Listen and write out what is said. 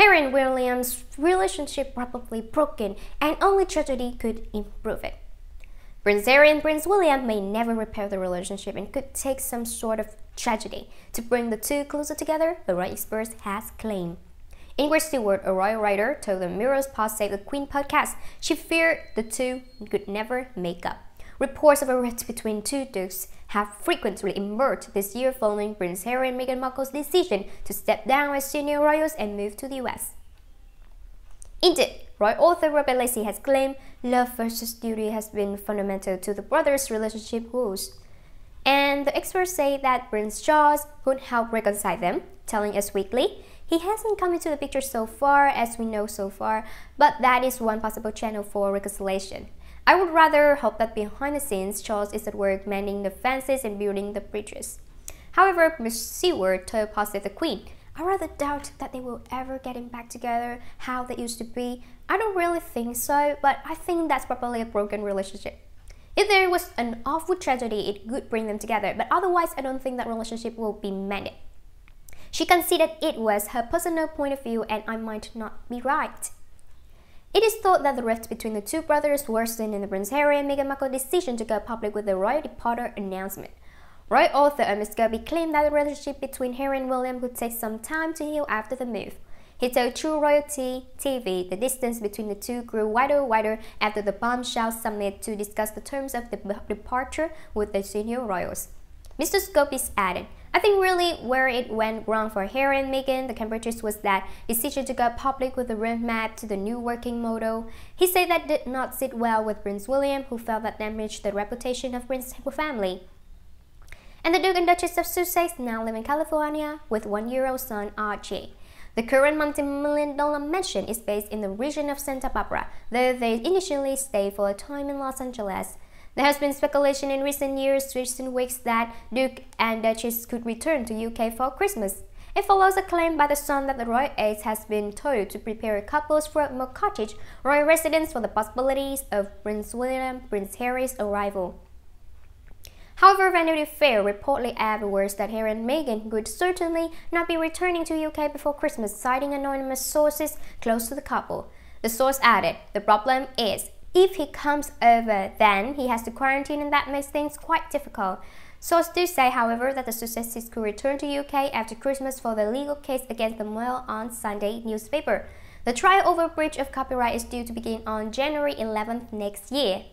Harry and William's relationship probably broken and only tragedy could improve it. Prince Harry and Prince William may never repair the relationship and could take some sort of tragedy to bring the two closer together, the royal expert has claimed. Ingrid Seward, a royal writer, told the Mirror's Pod Save the Queen podcast she feared the two could never make up. Reports of a rift between two dukes have frequently emerged this year following Prince Harry and Meghan Markle's decision to step down as senior royals and move to the US. Indeed, royal author Robert Lacey has claimed love versus duty has been fundamental to the brothers' relationship woes. And the experts say that Prince Charles could help reconcile them, telling Us Weekly he hasn't come into the picture so far as we know so far, but that is one possible channel for reconciliation. I would rather hope that behind the scenes, Charles is at work mending the fences and building the bridges. However, Miss Seward told Pod Save the Queen, I rather doubt that they will ever getting back together how they used to be. I don't really think so, but I think that's probably a broken relationship. If there was an awful tragedy, it could bring them together, but otherwise, I don't think that relationship will be mended. She considered it was her personal point of view and I might not be right. It is thought that the rift between the two brothers worsened in the Prince Harry and Meghan Markle decision to go public with the royal departure announcement. Royal author Omid Scobie claimed that the relationship between Harry and William would take some time to heal after the move. He told True Royalty TV the distance between the two grew wider and wider after the bombshell summit to discuss the terms of the departure with the senior royals. Mr. Scobie added, I think really where it went wrong for Harry and Meghan, the Cambridges, was that decision to go public with the roadmap to the new working model. He said that did not sit well with Prince William, who felt that damaged the reputation of Prince family. And the Duke and Duchess of Sussex now live in California with one-year-old son Archie. The current multi-million dollar mansion is based in the region of Santa Barbara, though they initially stayed for a time in Los Angeles. There has been speculation in recent years, recent weeks, that Duke and Duchess could return to UK for Christmas. It follows a claim by the Sun that the royal aides has been told to prepare couples for a cottage royal residence for the possibilities of Prince William, Prince Harry's arrival. However, Vanity Fair reportedly words that Harry and Meghan would certainly not be returning to UK before Christmas, citing anonymous sources close to the couple. The source added, the problem is if he comes over, then he has to quarantine and that makes things quite difficult. Sources do say, however, that the Sussexes could return to UK after Christmas for the legal case against the Mail on Sunday newspaper. The trial over breach of copyright is due to begin on January 11th next year.